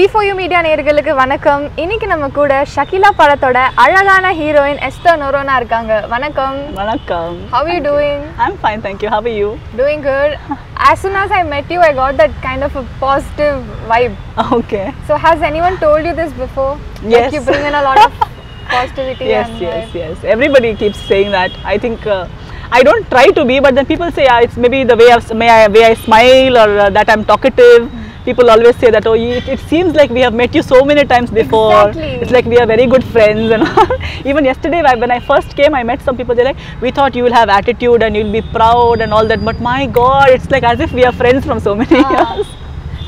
Before you media நேர்களுக்கு வணக்கம் இன்னைக்கு நம்ம கூட ஷகிலா படத்தோட அழகான ஹீரோயின் எஸ்தர் நொரோனா இருக்காங்க வணக்கம் Vanakkam. how are you doing I'm fine, thank you. How are you? doing good as soon as i met you i got that kind of a positive vibe Okay. so has anyone told you this before Yes. like you bring in a lot of positivity Yes, and yes, vibe. yes. Everybody keeps saying that. I think uh, I don't try to be, but then people say, yeah, it's maybe the way I, may I, way I smile or uh, that I'm talkative. People always say that, oh, it, it seems like we have met you so many times before. Exactly. It's like we are very good friends. And all. even yesterday, when I first came, I met some people. They're like, we thought you will have attitude and you'll be proud and all that. But my God, it's like as if we are friends from so many Ah. years.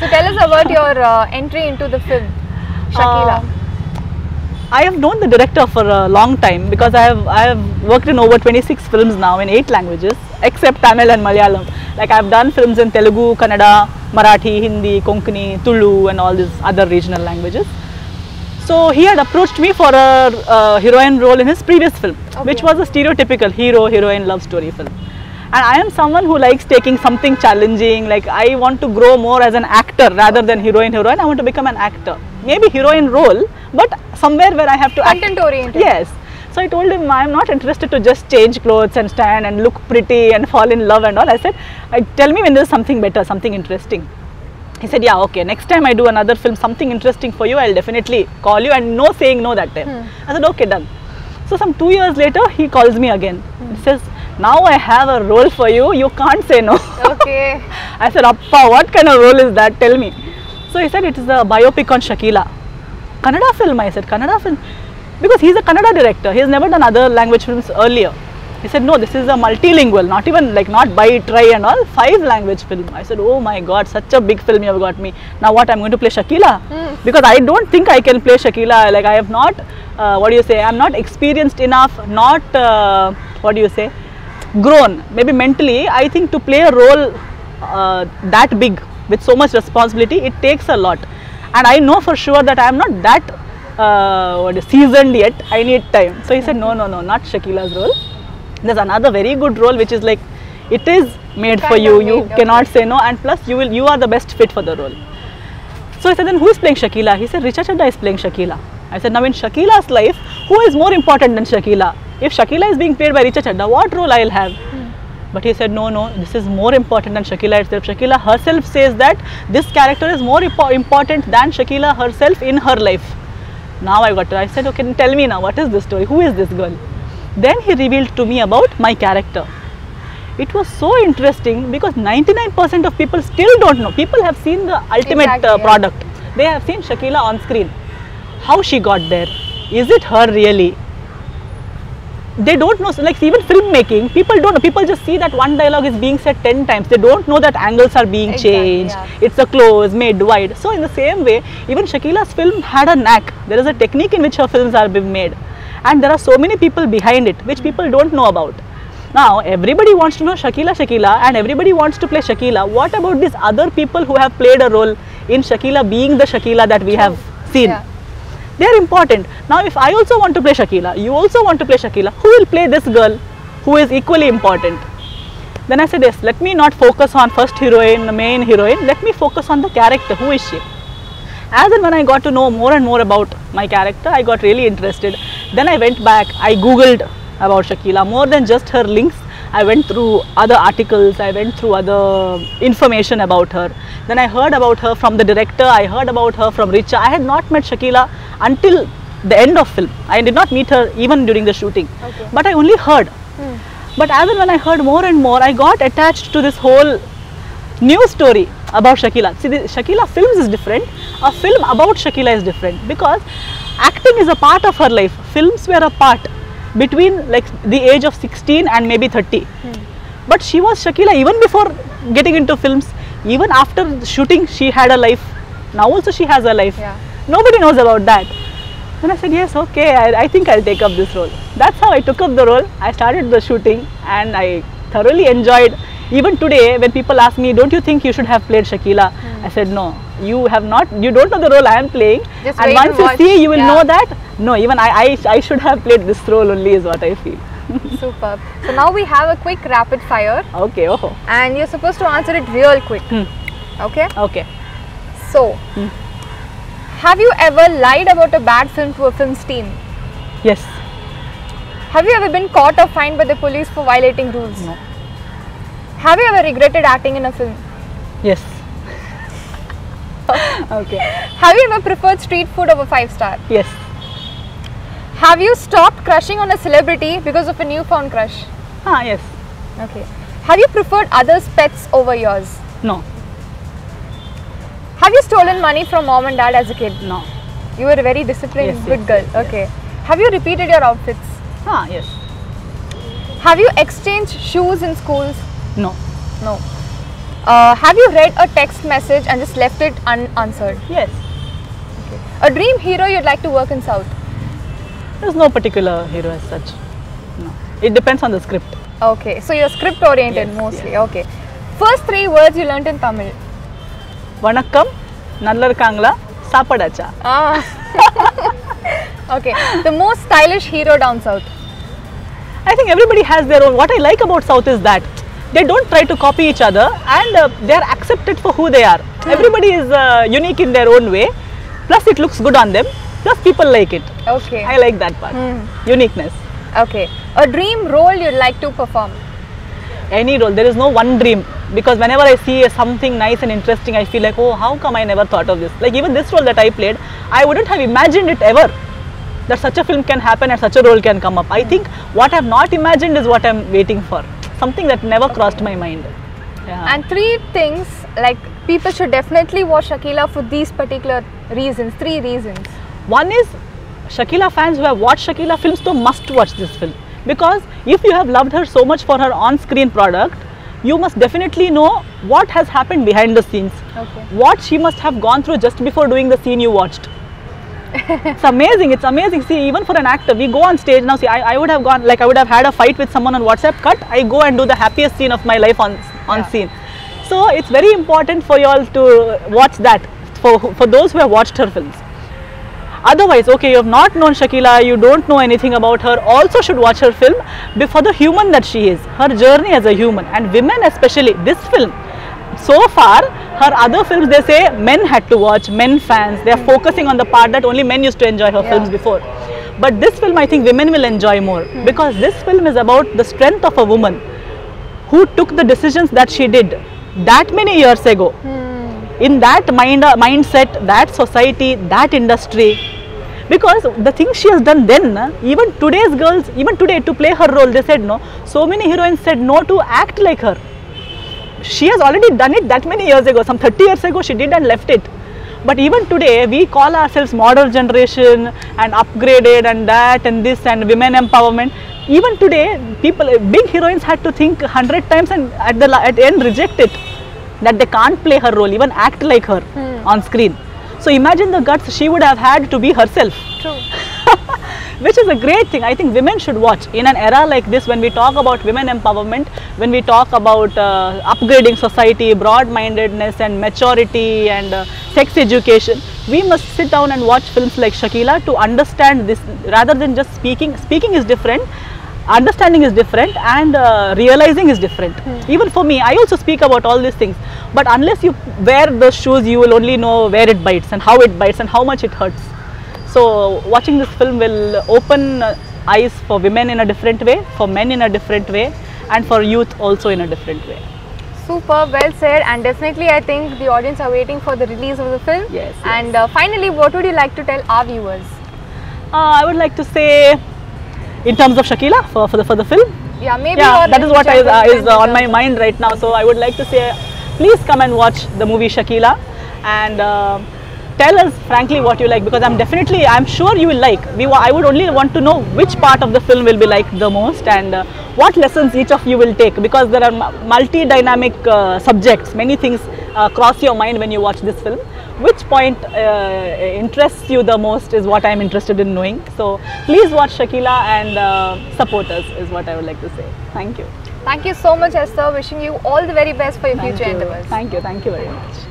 so tell us about your uh, entry into the film shakila Uh, I have known the director for a long time because I have I have worked in over 26 films now in eight languages except Tamil and Malayalam. Like I've done films in Telugu, Kannada, Marathi, Hindi, Konkani, Tulu, and all these other regional languages. So he had approached me for a uh, heroine role in his previous film, which was a stereotypical hero heroine love story film. And I am someone who likes taking something challenging. Like I want to grow more as an actor rather than heroine heroine. I want to become an actor. Maybe heroine role, but somewhere where I have to act. content oriented Yes. So I told him I am not interested to just change clothes and stand and look pretty and fall in love and all. I said, I, tell me when there is something better, something interesting. He said, yeah, okay. Next time I do another film, something interesting for you, I'll definitely call you. And no saying no that time. Hmm. I said, okay, done. So some two years later, he calls me again. He hmm. says, now I have a role for you. You can't say no. okay I said, Appa, what kind of role is that? Tell me. So he said, it is a biopic on Shakila. Kannada film, I said, Kannada film. Because he's a Kannada director. He has never done other language films earlier. He said, no, this is a multilingual, not even like not by try and all, five language film. I said, oh my god, such a big film you have got me. Now what, I'm going to play Shakila? Because I don't think I can play Shakila. Like I have not, uh, what do you say, I'm not experienced enough, not, uh, what do you say, grown. Maybe mentally, I think to play a role uh, that big with so much responsibility, it takes a lot. And I know for sure that I am not that uh, seasoned yet. I need time. So he said, no, no, no, not Shakila's role. There's another very good role which is like, it is made for you. You made, cannot say no, and plus you will, you are the best fit for the role. So I said, then who is playing Shakila? He said, Richa Chadha is playing Shakila. I said, now in Shakila's life, who is more important than Shakila? If Shakila is being played by Richa Chadha, what role I'll have? But he said, no, no, this is more important than Shakila itself. Shakila herself says that this character is more important than Shakila herself in her life. Now I got to, I said, okay, tell me now, what is this story? Who is this girl? Then he revealed to me about my character. It was so interesting because 99% of people still don't know. People have seen the ultimate Exactly, uh, yeah. product. They have seen Shakila on screen. How she got there? Is it her really? They don't know. Like even filmmaking, people don't know. People just see that one dialogue is being said 10 times. They don't know that angles are being Exactly, changed. yeah. It's a close, made wide. So in the same way, even Shakila's film had a knack. There is a technique in which her films are being made. And there are so many people behind it, which people don't know about. Now, everybody wants to know Shakila Shakila and everybody wants to play Shakila. What about these other people who have played a role in Shakila being the Shakila that we have seen? Yeah. They are important. Now, if I also want to play Shakila, you also want to play Shakila, who will play this girl who is equally important? Then I said, yes, let me not focus on first heroine, the main heroine, let me focus on the character. Who is she? As and when I got to know more and more about my character, I got really interested. Then I went back, I googled about Shakila, more than just her links. I went through other articles, I went through other information about her. Then I heard about her from the director, I heard about her from Richa. I had not met Shakila until the end of film. I did not meet her even during the shooting. Okay. But I only heard. Hmm. But as and when I heard more and more, I got attached to this whole new story about Shakila. See, the Shakila films is different. A film about Shakila is different because acting is a part of her life. Films were a part between like the age of 16 and maybe 30. But she was Shakila even before getting into films. Even after shooting, she had a life. Now also she has a life. Yeah. Nobody knows about that. Then I said, yes, okay, I, I think I'll take up this role. That's how I took up the role. I started the shooting and I thoroughly enjoyed. Even today, when people ask me, don't you think you should have played Shakila? Hmm. I said, no, you have not, you don't know the role I am playing. Just and once and you see, you will Yeah. know that, no, even I, I, I should have played this role only is what I feel. Superb. So now we have a quick rapid fire Okay, oh, and you're supposed to answer it real quick. Hmm. Okay? okay. So, Have you ever lied about a bad film to a film's team? Yes. Have you ever been caught or fined by the police for violating rules? No. Have you ever regretted acting in a film? Yes. okay. Have you ever preferred street food over five star? Yes. Have you stopped crushing on a celebrity because of a newfound crush? Ah, yes. Okay. Have you preferred others' pets over yours? No. Have you stolen money from mom and dad as a kid? No. You were a very disciplined, Yes, good yes, girl. yes, okay. Have you repeated your outfits? Ah, yes. Have you exchanged shoes in schools? No. No. Uh, have you read a text message and just left it unanswered? Yes. Okay. A dream hero you'd like to work in South? There's no particular hero as such. No. It depends on the script. Okay. So you're script oriented yes, mostly. Yes. Okay. First three words you learnt in Tamil. Vanakkam, Nallarkangla, Sapadacha. Ah. okay. The most stylish hero down South. I think everybody has their own. What I like about South is that they don't try to copy each other and uh, they are accepted for who they are. Everybody is uh, unique in their own way. Plus, it looks good on them. Plus, people like it. Okay. I like that part. Hmm. Uniqueness. Okay. A dream role you'd like to perform. Any role. There is no one dream because whenever I see something nice and interesting, I feel like, oh, how come I never thought of this? Like even this role that I played, I wouldn't have imagined it ever. That such a film can happen and such a role can come up. I think what I've not imagined is what I'm waiting for. Something that never crossed my mind. Yeah. And three things like people should definitely watch Shakila for these particular reasons. Three reasons. One is Shakila fans who have watched Shakila films though must watch this film because if you have loved her so much for her on-screen product, you must definitely know what has happened behind the scenes. Okay. What she must have gone through just before doing the scene you watched. It's amazing. It's amazing. See, even for an actor, we go on stage now. See, I, I would have gone like I would have had a fight with someone on WhatsApp. Cut. I go and do the happiest scene of my life on on Yeah. scene. So it's very important for you all to watch that. For for those who have watched her films. Otherwise, okay, you have not known Shakila, you don't know anything about her, also should watch her film be- for the human that she is, her journey as a human, and women especially. This film, so far, her other films they say men had to watch, men fans. They are focusing on the part that only men used to enjoy her Yeah. films before. But this film, I think women will enjoy more because this film is about the strength of a woman who took the decisions that she did that many years ago in that mind uh, mindset that society that industry because the things she has done then even today's girls even today to play her role they said no so many heroines said no to act like her she has already done it that many years ago. Some 30 years ago she did and left it. But even today we call ourselves modern generation and upgraded and that and this and women empowerment. Even today people big heroines had to think 100 times and at the at the end reject it. That they can't play her role even act like her hmm. on screen. So imagine the guts she would have had to be herself. True. Which is a great thing. I think women should watch in an era like this when we talk about women empowerment, when we talk about uh, upgrading society, broad mindedness, and maturity and uh, sex education. We must sit down and watch films like Shakila to understand this rather than just speaking. Speaking is different. Understanding is different and uh, realizing is different. Even for me, I also speak about all these things. But unless you wear those shoes, you will only know where it bites and how it bites and how much it hurts. So watching this film will open uh, eyes for women in a different way, for men in a different way, and for youth also in a different way. Super, well said, and definitely I think the audience are waiting for the release of the film. Yes, And uh, finally, what would you like to tell our viewers? Uh, I would like to say, in terms of Shakila for, for the for the film, Yeah, maybe. yeah, that is what is, uh, is uh, on my mind right now. So I would like to say, please come and watch the movie Shakila, and uh, tell us frankly what you like because I'm definitely I'm sure you will like. We I would only want to know which part of the film will be liked the most and uh, what lessons each of you will take because there are multi-dynamic uh, subjects. Many things uh, cross your mind when you watch this film. Which point uh, interests you the most is what I'm interested in knowing. So please watch Shakila and uh, support us is what I would like to say. Thank you. Thank you so much, Ester. Wishing you all the very best for your Thank future you. endeavors. Thank you. Thank you very much.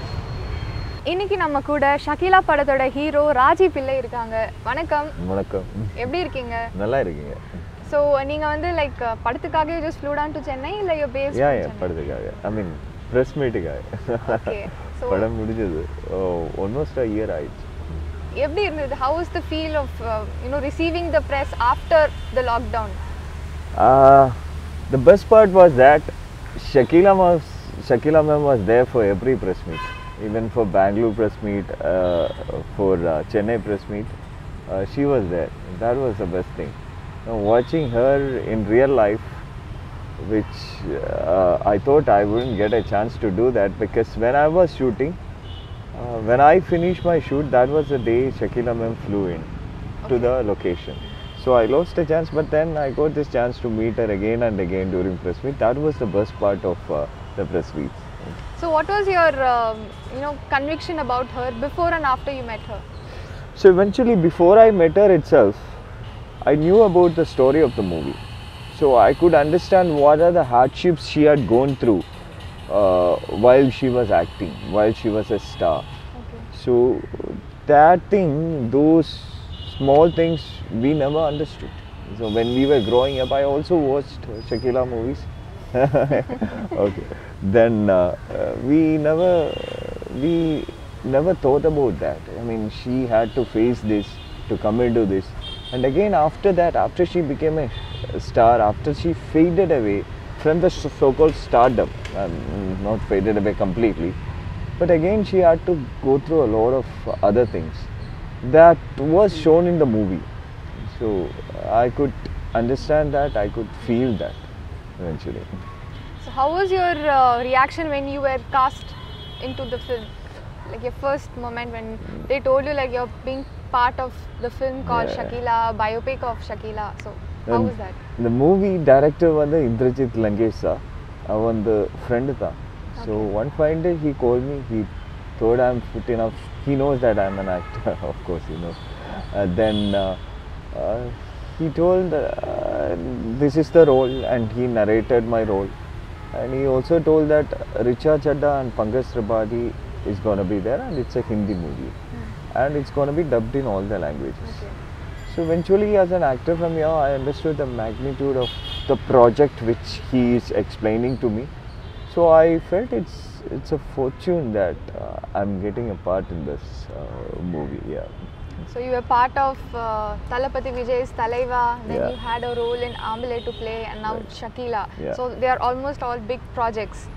இன்னைக்கு நம்ம கூட ஷகிலா படத்தோட hero Raji பிள்ளை இருக்காங்க. வணக்கம். வணக்கம். எப்படி இருக்கீங்க? நல்லா இருக்கீங்க. ஸோ நீங்க வந்து லைக் படத்துக்காக ஜஸ்ட் ஃப்ளூ டு சென்னை இல்ல யூ பேஸ் யா படத்துக்காக. ஐ மீன் பிரஸ் மீட்டுக்காக படம் முடிஞ்சது. ஆல்மோஸ்ட் அ இயர் ஆயிடுச்சு. எப்படி இருந்தது? How is the feel of you know receiving the press after the lockdown the best part was that Shakila was Shakila ma'am was there for every press meet even for Bangalore press meet, uh, for uh, Chennai press meet. Uh, she was there. That was the best thing. Now, watching her in real life, which uh, I thought I wouldn't get a chance to do that because when I was shooting, uh, when I finished my shoot, that was the day Shakila ma'am flew in to the location. So I lost a chance, but then I got this chance to meet her again and again during press meet. That was the best part of uh, the press meet. So what was your um, you know conviction about her before and after you met her So eventually, before I met her itself, I knew about the story of the movie. So I could understand what are the hardships she had gone through uh, while she was acting, while she was a star. okay So that thing, those small things, we never understood. So when we were growing up, I also watched Shakila movies. okay. Then uh, uh, we never, we never thought about that. I mean, she had to face this to come into this. And again, after that, after she became a star, after she faded away from the so- so-called stardom, um, not faded away completely, but again, she had to go through a lot of other things that was shown in the movie. So I could understand that, I could feel that eventually. So how was your uh, reaction when you were cast into the film? Like your first moment when they told you like you're being part of the film called yeah. Shakila, biopic of Shakila. So how was that? The movie director was Indrajit Lankesh sir. அவன் வந்து friend தான் so one fine he he call me he thought I'm fit in off He knows that I'm an actor, of course, you know. Then. Uh, uh, he told uh, this is the role, and he narrated my role. And he also told that Richa Chadha and Pankaj Tripathi is going to be there, and it's a Hindi movie, and it's going to be dubbed in all the languages. Okay. So eventually, as an actor from here, I understood the magnitude of the project which he is explaining to me. So I felt it's it's a fortune that uh, I'm getting a part in this uh, movie. Yeah. So you were part of uh, Thalapathy Vijay's Thalaivaa, then Yeah. you had a role in Ambile to play, and now Right. Shakila. Yeah. So they are almost all big projects.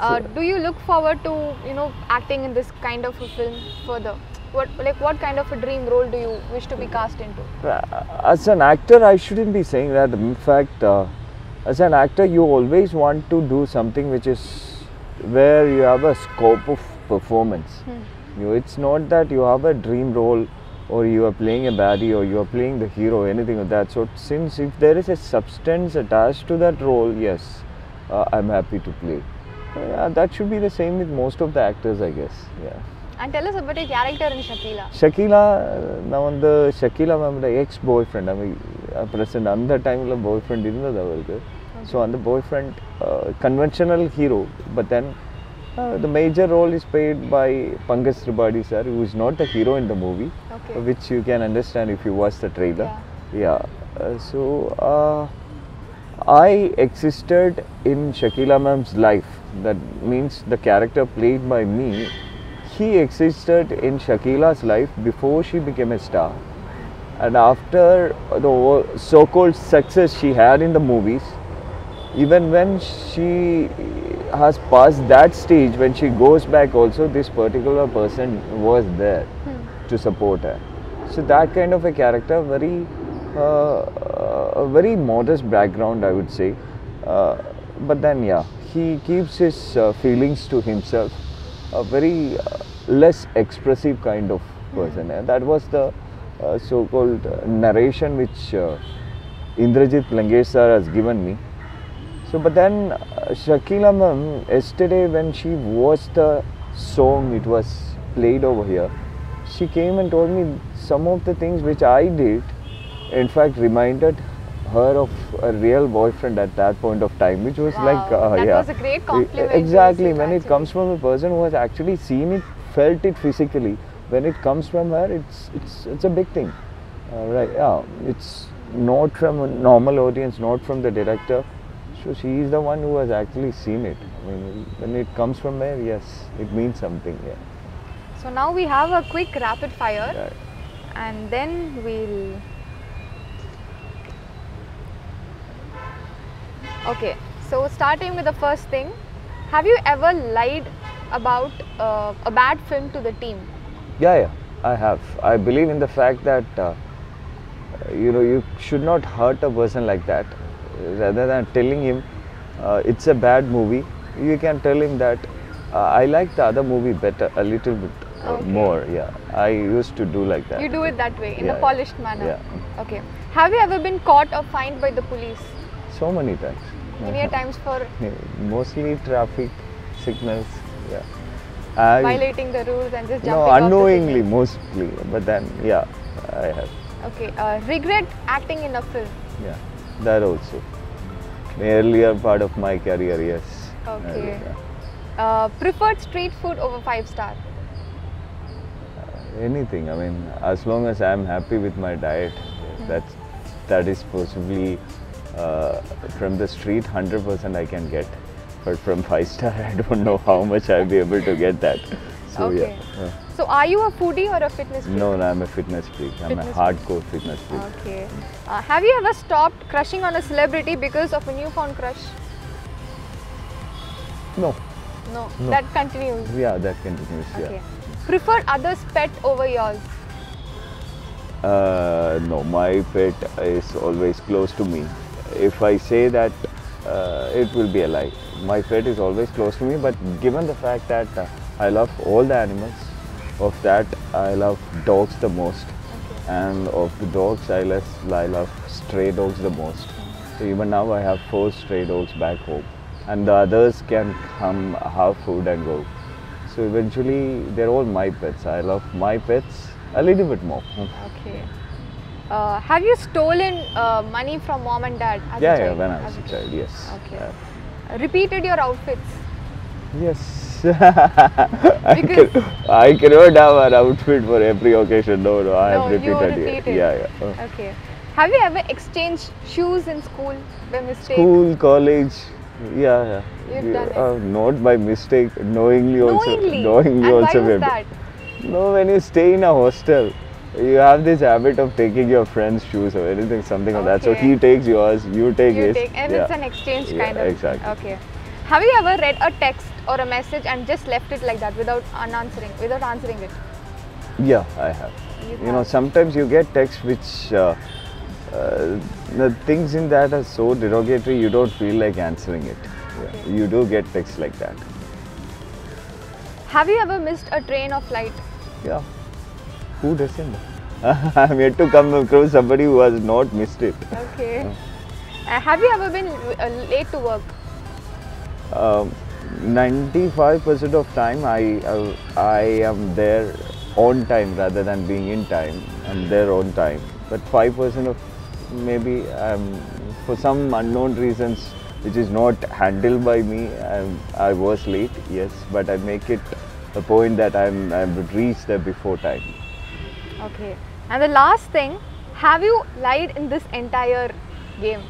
Uh, So- do you look forward to you know acting in this kind of a film further? What like what kind of a dream role do you wish to be cast into? Uh, As an actor, I shouldn't be saying that. In fact, uh, as an actor, you always want to do something which is where you have a scope of performance. You, it's not that you have a dream role or you are playing a baddie or you are playing the hero, anything of that sort. Since if there is a substance attached to that role, yes, uh, I'm happy to play. Uh, that should be the same with most of the actors, I guess. Yeah. And tell us about your character in Shakila. Shakila, uh, now on the Shakila, I'm the ex-boyfriend. I'm a present. On the time, boyfriend didn't know that. So on the boyfriend, uh, conventional hero, but then. Uh, the major role is played by Pankaj Tripathi sir, who is not the hero in the movie, okay. which you can understand if you watch the trailer. Yeah. yeah. Uh, so uh, I existed in Shakila ma'am's life. That means the character played by me. He existed in Shakila's life before she became a star. And after the so called success she had in the movies, even when she has passed that stage, when she goes back also, this particular person was there to support her. So that kind of a character, very, uh, a very modest background, I would say. Uh, but then, yeah, he keeps his uh, feelings to himself. A very uh, less expressive kind of person, and that was the uh, so-called uh, narration which uh, Indrajit Lankesh sir has given me. So, but then uh, Shakila ma'am, yesterday when she watched the song, it was played over here. She came and told me some of the things which I did, in fact, reminded her of a real boyfriend at that point of time, which was like, Wow, uh, that yeah. was a great compliment Exactly, when it comes from a person who has actually seen it, felt it physically, when it comes from her, it's it's it's a big thing. Uh, right, yeah, it's not from a normal audience, not from the director. So she is the one who has actually seen it. I mean, when it comes from there, yes, it means something. Yeah. So now we have a quick rapid fire Yeah. and then we'll. Okay, so starting with the first thing, have you ever lied about uh, a bad film to the team? Yeah, yeah, I have. I believe in the fact that uh, you know you should not hurt a person like that. Rather than telling him uh, it's a bad movie, you can tell him that uh, I like the other movie better, a little bit uh, Okay. more. Yeah, I used to do like that. You do it that way in Yeah, a polished manner. Yeah. Okay. Have you ever been caught or fined by the police? so many times. Many a times for Mostly traffic signals. Yeah. I, violating the rules and just jumping no, unknowingly mostly, but then yeah, I have. Okay. Uh, regret acting in a film. Yeah, that also. The earlier part of my career, yes. Okay. Uh, Uh, preferred street food over five star. yeah. anything. I mean, as long as I'm happy with my diet, that's that is possibly uh, from the street. Hundred percent I can get, but from five star, I don't know how much I'll be able to get that. So Okay. yeah. Uh, So are you a foodie or a fitness freak? no, no, I'm a fitness freak. I'm Fitness a hardcore fitness freak. Okay. Uh, have you ever stopped crushing on a celebrity because of a newfound crush? No. No. No. That continues. Yeah, that continues. Okay. Yeah. Preferred others' pet over yours. Uh, no, my pet is always close to me. If I say that, uh, it will be a lie. My pet is always close to me, but given the fact that uh, I love all the animals, of that I love dogs the most, and of the dogs I love, I love stray dogs the most. So even now I have four stray dogs back home, and the others can come have food and go. So eventually they're all my pets. I love my pets a little bit more. Okay. Uh, have you stolen uh, money from mom and dad? As Yeah, yeah, when I As was a child, yes. Okay. Uh, repeated your outfits. yes. I, Because- can, I cannot have an outfit for every occasion. No, no, I no, have you repeated. it. Yeah, yeah. Uh, Okay. Have you ever exchanged shoes in school by mistake? School, college, yeah, yeah. You've Yeah, done it. uh, not by mistake, knowingly also. Knowingly. Knowingly and also. why was that? No, when you stay in a hostel, you have this habit of taking your friend's shoes or anything, something like that. So he takes yours, you take You his. take, and yeah. it's an exchange Yeah, kind of. exactly. Okay. Have you ever read a text or a message and just left it like that without unanswering, without answering it? Yeah, I have. You You know, sometimes you get texts which uh, uh, the things in that are so derogatory, you don't feel like answering it. Yeah. Okay. You do get texts like that. Have you ever missed a train or flight? Yeah. Who doesn't? I'm yet to come across somebody who has not missed it. Okay. Uh, have you ever been uh, late to work? Um, 95% of time I, I am there on time rather than being in time. I'm there on time. But 5% of maybe um, for some unknown reasons which is not handled by me, I'm, I was late, yes, but I make it a point that I'm I would reach there before time. Okay. And the last thing, have you lied in this entire game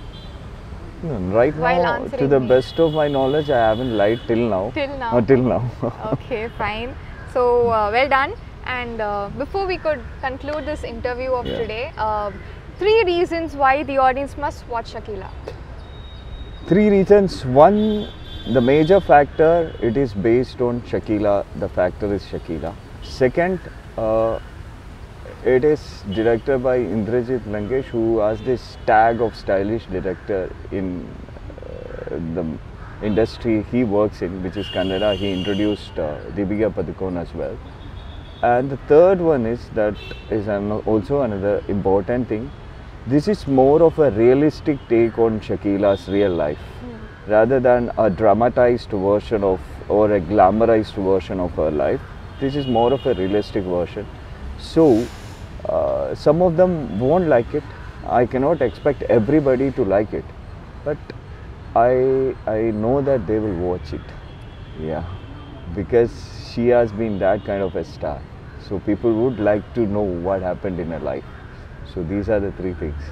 No, right While now, to the me. best of my knowledge, I haven't lied till now. till now? Not till now. okay, fine. So uh, well done. And uh, before we could conclude this interview of Yeah. today, uh, three reasons why the audience must watch Shakila. Three reasons. One, the major factor, it is based on Shakila. The factor is Shakila. Second, uh, it is directed by Indrajit Lankesh, who has this tag of stylish director in uh, the industry he works in, which is Kannada. He introduced uh, Deepika Padukone as well. And the third one is that is an, also another important thing. This is more of a realistic take on Shakila's real life rather than a dramatized version of or a glamorized version of her life. This is more of a realistic version. So, uh, some of them won't like it. I cannot expect everybody to like it, but I I know that they will watch it. Yeah, because she has been that kind of a star. So people would like to know what happened in her life. So these are the three things.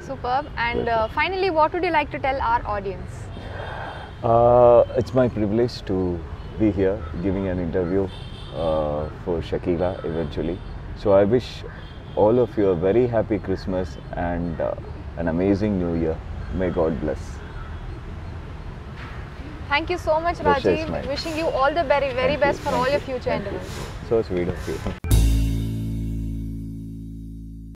Superb. And uh, finally, what would you like to tell our audience? Uh, it's my privilege to be here giving an interview uh, for Shakila eventually. So I wish all of you a very happy Christmas and uh, an amazing New Year. May God bless. Thank you so much, Rajeev. Wishing you all the very, very Thank best you, for thank all your future you. endeavors. So sweet of you.